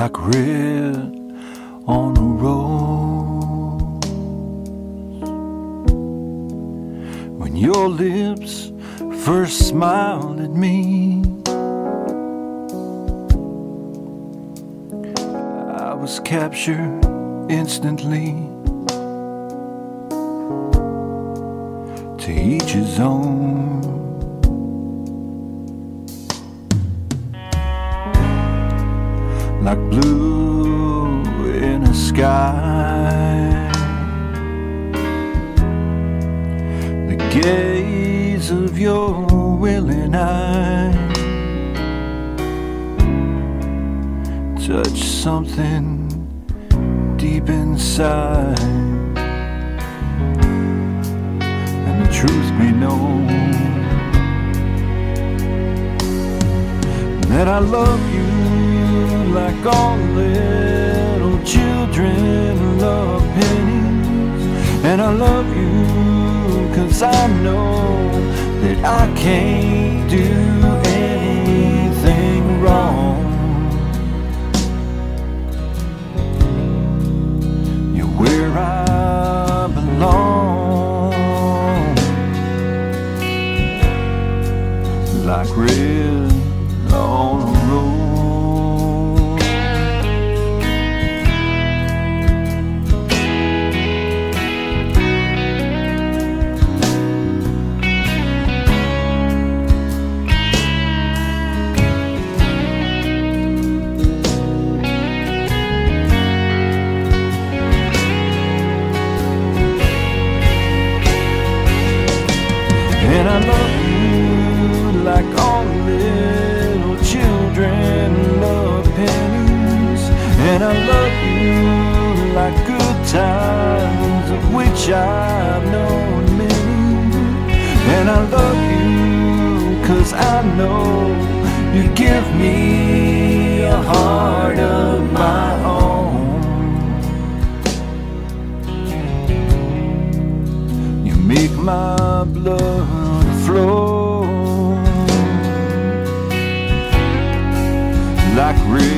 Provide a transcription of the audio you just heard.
like red on a rose. When your lips first smiled at me, I was captured instantly. To each his own. Like blue in a sky. The gaze of your willing eye touch something deep inside, and the truth be known that I love you like all little children love pennies. And I love you cause I know that I can't do anything wrong. You're where I belong. Like red on a road. And I love you like all little children love pennies. And I love you like good times of which I've known many. And I love you cause I know you give me a heart of my own. You make my blood flow like red